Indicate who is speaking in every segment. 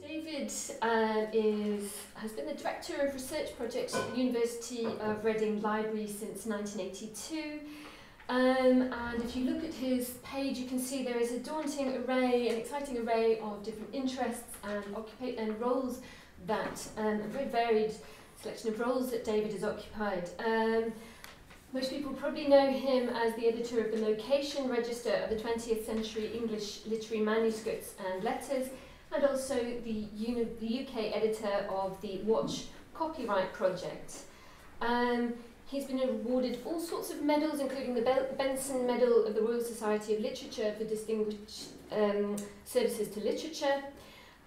Speaker 1: David uh, is, has been the Director of Research Projects at the University of Reading Library since 1982. Um, and if you look at his page, you can see there is a daunting array, an exciting array of different interests and, occupa- and roles that, um, a very varied selection of roles that David has occupied. Um, most people probably know him as the editor of the Location Register of the 20th Century English Literary Manuscripts and Letters, and also the, uni- the UK editor of the Watch Copyright Project. Um, he's been awarded all sorts of medals, including the Benson Medal of the Royal Society of Literature for distinguished um, services to literature.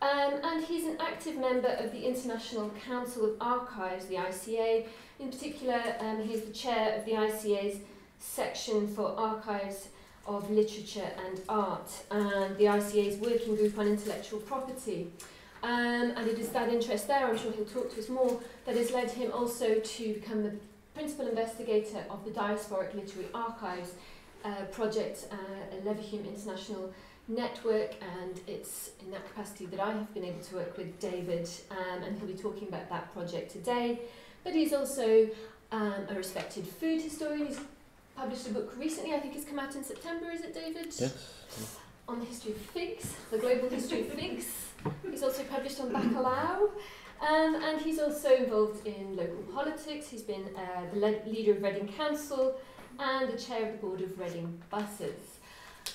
Speaker 1: Um, and he's an active member of the International Council of Archives, the ICA. In particular, um, he's the chair of the ICA's section for archives of literature and art and the ICA's working group on intellectual property. Um, and it is that interest there, I'm sure he'll talk to us more, that has led him also to become the principal investigator of the Diasporic Literary Archives uh, project, uh, Leverhulme International Network, and it's in that capacity that I have been able to work with David, um, and he'll be talking about that project today. But he's also um, a respected food historian. He's published a book recently, I think it's come out in September, is it, David?
Speaker 2: Yes.
Speaker 1: On the history of figs, the global history of figs. He's also published on bacalao. Um, and he's also involved in local politics. He's been uh, the le- leader of Reading Council and the chair of the board of Reading Buses.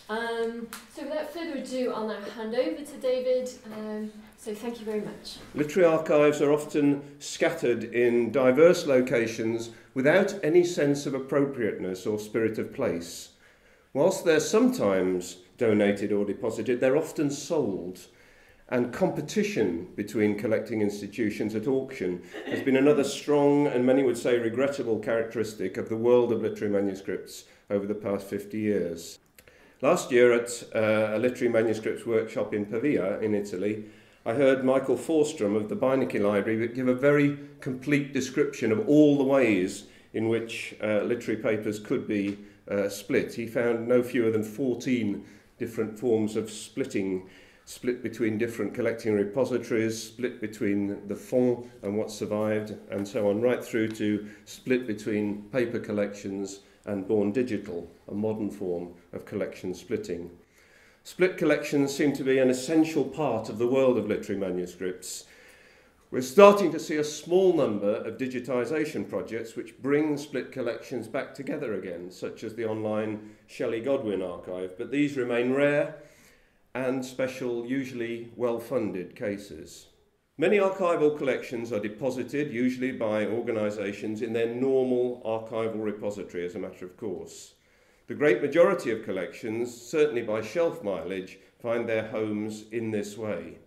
Speaker 1: Um, so without further ado, I'll now hand over to David. Um, so thank you very much.
Speaker 2: Literary archives are often scattered in diverse locations without any sense of appropriateness or spirit of place. Whilst they're sometimes donated or deposited, they're often sold. And competition between collecting institutions at auction has been another strong and many would say regrettable characteristic of the world of literary manuscripts over the past 50 years. Last year at uh, a literary manuscripts workshop in Pavia in Italy, I heard Michael Forstrom of the Beinecke Library give a very complete description of all the ways in which uh, literary papers could be uh, split. He found no fewer than 14 different forms of splitting, split between different collecting repositories, split between the fond and what survived, and so on, right through to split between paper collections and Born Digital, a modern form of collection splitting. Split collections seem to be an essential part of the world of literary manuscripts. We're starting to see a small number of digitisation projects which bring split collections back together again, such as the online Shelley Godwin archive, but these remain rare and special, usually well funded cases. Many archival collections are deposited, usually by organisations, in their normal archival repository as a matter of course. The great majority of collections, certainly by shelf mileage, find their homes in this way.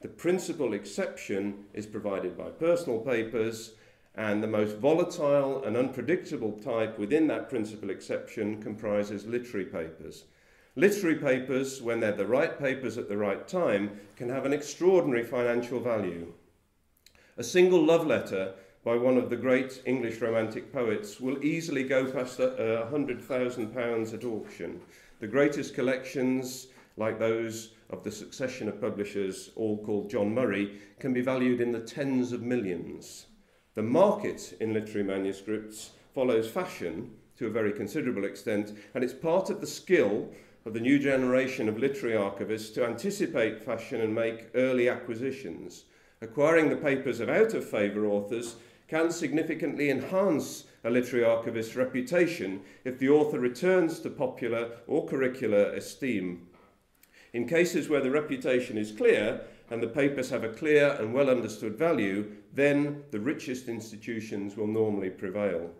Speaker 2: The principal exception is provided by personal papers, and the most volatile and unpredictable type within that principal exception comprises literary papers. Literary papers, when they're the right papers at the right time, can have an extraordinary financial value. A single love letter by one of the great English romantic poets will easily go past a, a £100,000 at auction. The greatest collections, like those of the succession of publishers, all called John Murray, can be valued in the tens of millions. The market in literary manuscripts follows fashion to a very considerable extent, and it's part of the skill of the new generation of literary archivists to anticipate fashion and make early acquisitions. Acquiring the papers of out of favour authors can significantly enhance a literary archivist's reputation if the author returns to popular or curricular esteem. In cases where the reputation is clear and the papers have a clear and well understood value, then the richest institutions will normally prevail.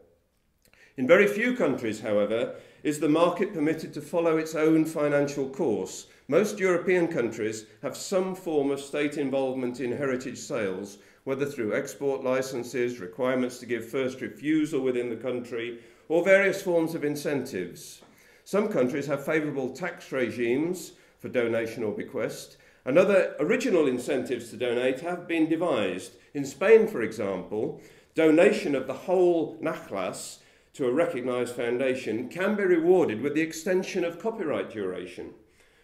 Speaker 2: In very few countries, however, is the market permitted to follow its own financial course. Most European countries have some form of state involvement in heritage sales, whether through export licenses, requirements to give first refusal within the country, or various forms of incentives. Some countries have favourable tax regimes for donation or bequest, And other original incentives to donate have been devised. In Spain, for example, donation of the whole nachlass to a recognised foundation can be rewarded with the extension of copyright duration,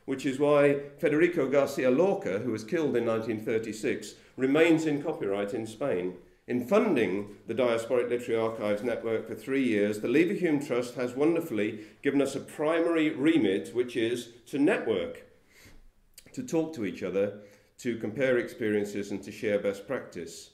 Speaker 2: which is why Federico Garcia Lorca, who was killed in 1936, remains in copyright in Spain. In funding the Diasporic Literary Archives Network for three years, the Leverhulme Trust has wonderfully given us a primary remit, which is to network, to talk to each other, to compare experiences, and to share best practice.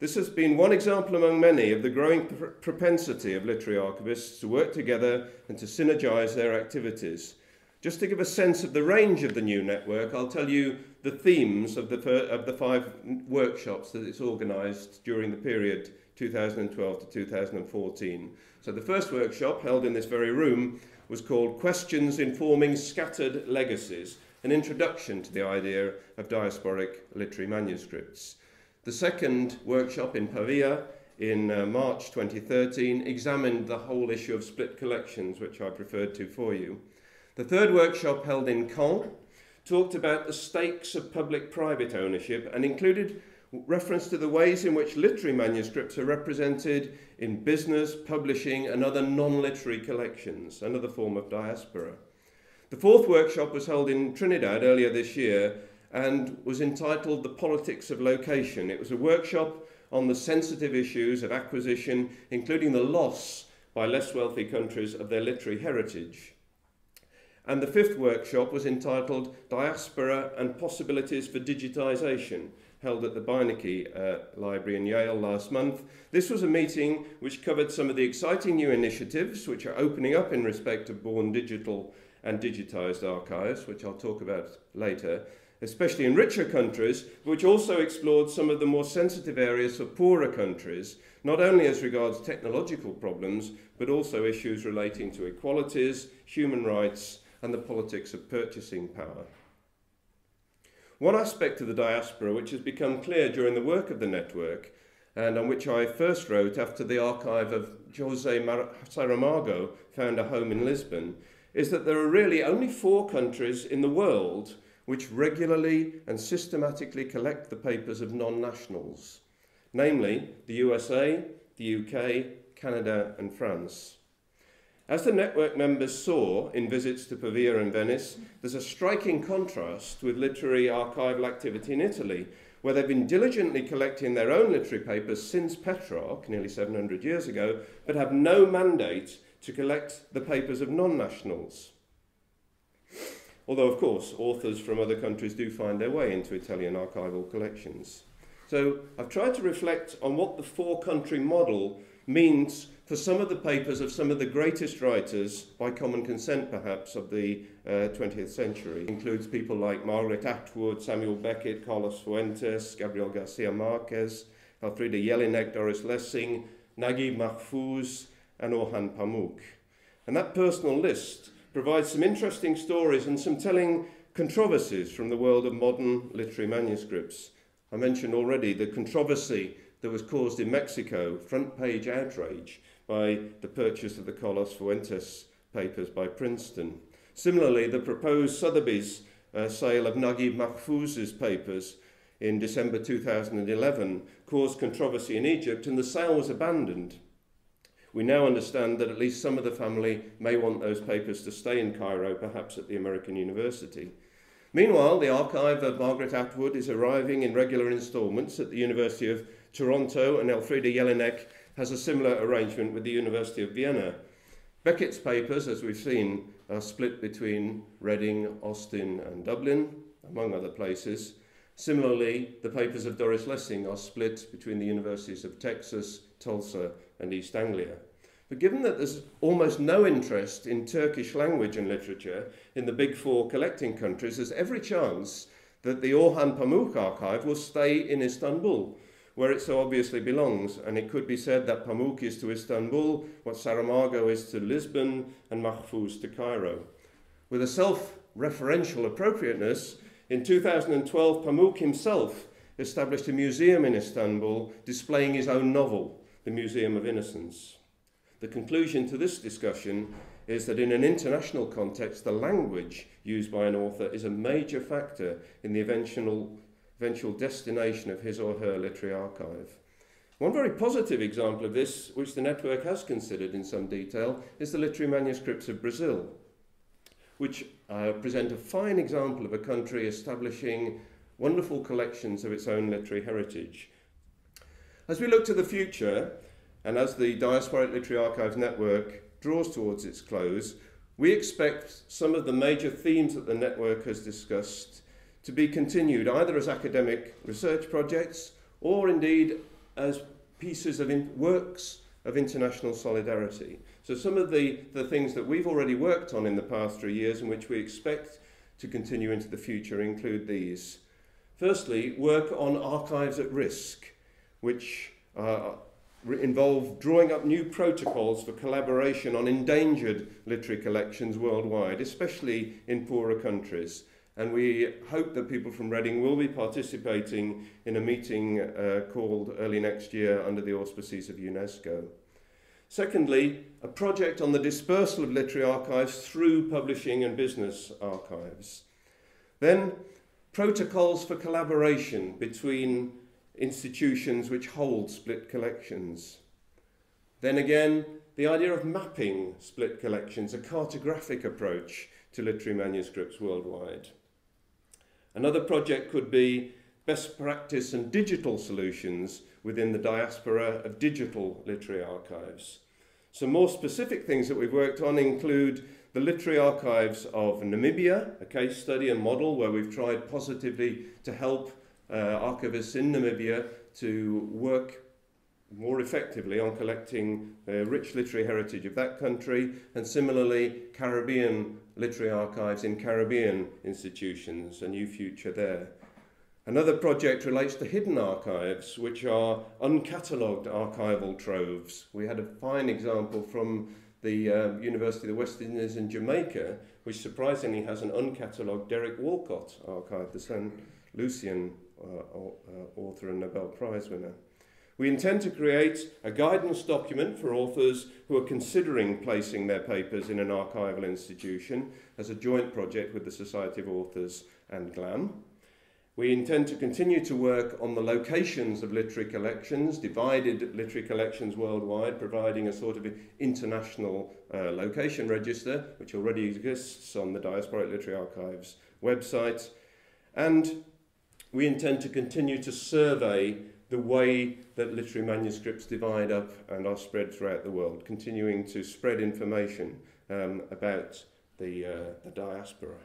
Speaker 2: This has been one example among many of the growing pr propensity of literary archivists to work together and to synergize their activities. Just to give a sense of the range of the new network, I'll tell you the themes of the, of the five workshops that it's organised during the period 2012 to 2014. So the first workshop, held in this very room, was called Questions Informing Scattered Legacies, an introduction to the idea of diasporic literary manuscripts. The second workshop in Pavia in uh, March 2013 examined the whole issue of split collections, which I preferred to for you. The third workshop held in Caen talked about the stakes of public-private ownership and included reference to the ways in which literary manuscripts are represented in business, publishing and other non-literary collections, another form of diaspora. The fourth workshop was held in Trinidad earlier this year and was entitled The Politics of Location. It was a workshop on the sensitive issues of acquisition, including the loss by less wealthy countries of their literary heritage. And the fifth workshop was entitled Diaspora and Possibilities for Digitization, held at the Beinecke uh, Library in Yale last month. This was a meeting which covered some of the exciting new initiatives which are opening up in respect of born digital and digitised archives, which I'll talk about later, especially in richer countries, which also explored some of the more sensitive areas for poorer countries, not only as regards technological problems, but also issues relating to equalities, human rights, and the politics of purchasing power. One aspect of the diaspora which has become clear during the work of the network, and on which I first wrote after the archive of Jose Saramago found a home in Lisbon, is that there are really only four countries in the world which regularly and systematically collect the papers of non-nationals, namely the USA, the UK, Canada and France. As the network members saw in visits to Pavia and Venice, there's a striking contrast with literary archival activity in Italy, where they've been diligently collecting their own literary papers since Petrarch, nearly 700 years ago, but have no mandate to collect the papers of non-nationals. Although, of course, authors from other countries do find their way into Italian archival collections. So I've tried to reflect on what the four-country model means for some of the papers of some of the greatest writers, by common consent perhaps, of the uh, 20th century. It includes people like Margaret Atwood, Samuel Beckett, Carlos Fuentes, Gabriel Garcia Marquez, Elfriede Jelinek, Doris Lessing, Naguib Mahfouz, and Orhan Pamuk. And that personal list provides some interesting stories and some telling controversies from the world of modern literary manuscripts. I mentioned already the controversy that was caused in Mexico, front page outrage, by the purchase of the Carlos Fuentes papers by Princeton. Similarly, the proposed Sotheby's uh, sale of Naguib Mahfouz's papers in December 2011 caused controversy in Egypt and the sale was abandoned. We now understand that at least some of the family may want those papers to stay in Cairo, perhaps at the American University. Meanwhile, the archive of Margaret Atwood is arriving in regular instalments at the University of Toronto, and Elfriede Jelinek has a similar arrangement with the University of Vienna. Beckett's papers, as we've seen, are split between Reading, Austin, and Dublin, among other places. Similarly, the papers of Doris Lessing are split between the universities of Texas, Tulsa, and East Anglia. But given that there's almost no interest in Turkish language and literature in the big four collecting countries, there's every chance that the Orhan Pamuk archive will stay in Istanbul, where it so obviously belongs. And it could be said that Pamuk is to Istanbul what Saramago is to Lisbon and Mahfouz to Cairo. With a self-referential appropriateness, in 2012 Pamuk himself established a museum in Istanbul displaying his own novel, the Museum of Innocence. The conclusion to this discussion is that in an international context, the language used by an author is a major factor in the eventual, eventual destination of his or her literary archive. One very positive example of this, which the network has considered in some detail, is the literary manuscripts of Brazil, which uh, present a fine example of a country establishing wonderful collections of its own literary heritage. As we look to the future, and as the Diasporic Literary Archives Network draws towards its close, we expect some of the major themes that the network has discussed to be continued either as academic research projects or indeed as pieces of works of international solidarity. So some of the, the things that we've already worked on in the past three years and which we expect to continue into the future include these. Firstly, work on archives at risk, which uh, involve drawing up new protocols for collaboration on endangered literary collections worldwide, especially in poorer countries. And we hope that people from Reading will be participating in a meeting uh, called early next year under the auspices of UNESCO. Secondly, a project on the dispersal of literary archives through publishing and business archives. Then, protocols for collaboration between institutions which hold split collections. Then again, the idea of mapping split collections, a cartographic approach to literary manuscripts worldwide. Another project could be best practice and digital solutions within the diaspora of digital literary archives. Some more specific things that we've worked on include the literary archives of Namibia, a case study and model where we've tried positively to help uh, archivists in Namibia to work more effectively on collecting the rich literary heritage of that country, and similarly, Caribbean literary archives in Caribbean institutions, a new future there. Another project relates to hidden archives, which are uncatalogued archival troves. We had a fine example from the uh, University of the West Indies in Jamaica, which surprisingly has an uncatalogued Derek Walcott archive, the St. Lucian uh, uh, author and Nobel Prize winner. We intend to create a guidance document for authors who are considering placing their papers in an archival institution as a joint project with the Society of Authors and GLAM. We intend to continue to work on the locations of literary collections, divided literary collections worldwide, providing a sort of international uh, location register, which already exists on the Diasporic Literary Archives website. And we intend to continue to survey the way that literary manuscripts divide up and are spread throughout the world, continuing to spread information um, about the, uh, the diaspora.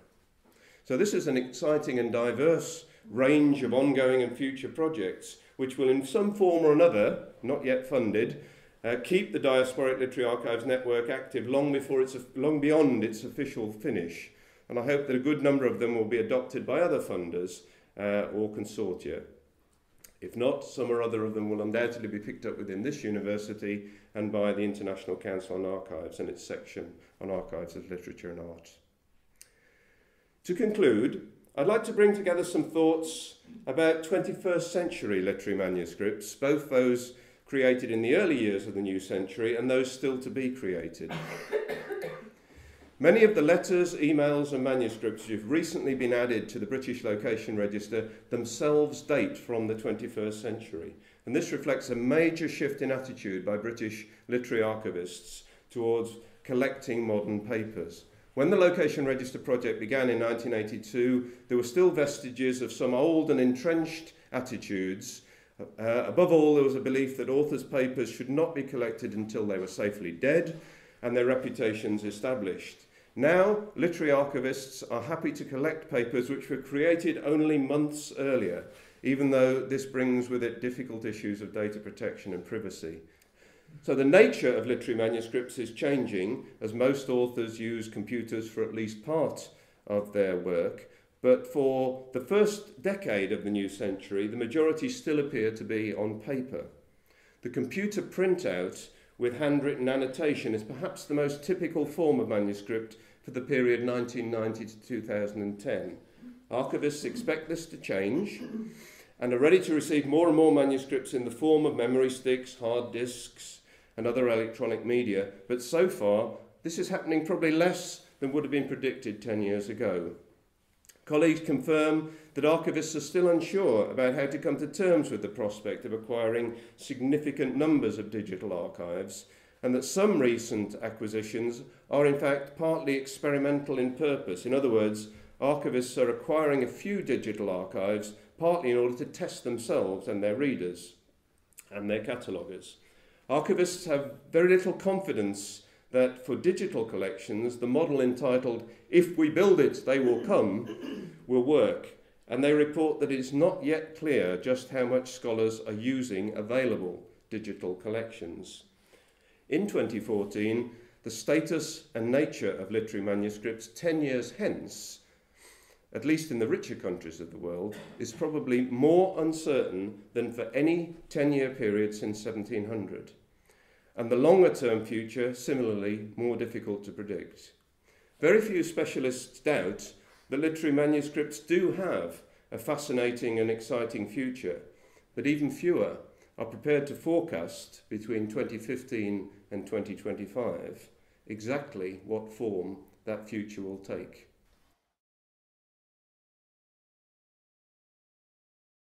Speaker 2: So this is an exciting and diverse range of ongoing and future projects which will in some form or another, not yet funded, uh, keep the Diasporic Literary Archives network active long, before it's, long beyond its official finish. And I hope that a good number of them will be adopted by other funders uh, or consortia. If not, some or other of them will undoubtedly be picked up within this university and by the International Council on Archives and its section on archives of literature and art. To conclude, I'd like to bring together some thoughts about 21st century literary manuscripts, both those created in the early years of the new century and those still to be created. Many of the letters, emails, and manuscripts which have recently been added to the British Location Register themselves date from the 21st century. And this reflects a major shift in attitude by British literary archivists towards collecting modern papers. When the Location Register project began in 1982, there were still vestiges of some old and entrenched attitudes. Uh, above all, there was a belief that authors' papers should not be collected until they were safely dead and their reputations established. Now, literary archivists are happy to collect papers which were created only months earlier, even though this brings with it difficult issues of data protection and privacy. So the nature of literary manuscripts is changing as most authors use computers for at least part of their work. But for the first decade of the new century, the majority still appear to be on paper. The computer printout with handwritten annotation is perhaps the most typical form of manuscript for the period 1990 to 2010. Archivists expect this to change and are ready to receive more and more manuscripts in the form of memory sticks, hard disks, and other electronic media, but so far this is happening probably less than would have been predicted 10 years ago. Colleagues confirm that archivists are still unsure about how to come to terms with the prospect of acquiring significant numbers of digital archives, and that some recent acquisitions are in fact partly experimental in purpose. In other words, archivists are acquiring a few digital archives partly in order to test themselves and their readers and their cataloguers. Archivists have very little confidence that for digital collections, the model entitled If We Build It, They Will Come will work, and they report that it's not yet clear just how much scholars are using available digital collections. In 2014, the status and nature of literary manuscripts 10 years hence, at least in the richer countries of the world, is probably more uncertain than for any 10 year period since 1700 and the longer term future, similarly, more difficult to predict. Very few specialists doubt that literary manuscripts do have a fascinating and exciting future, but even fewer are prepared to forecast between 2015 and 2025 exactly what form that future will take.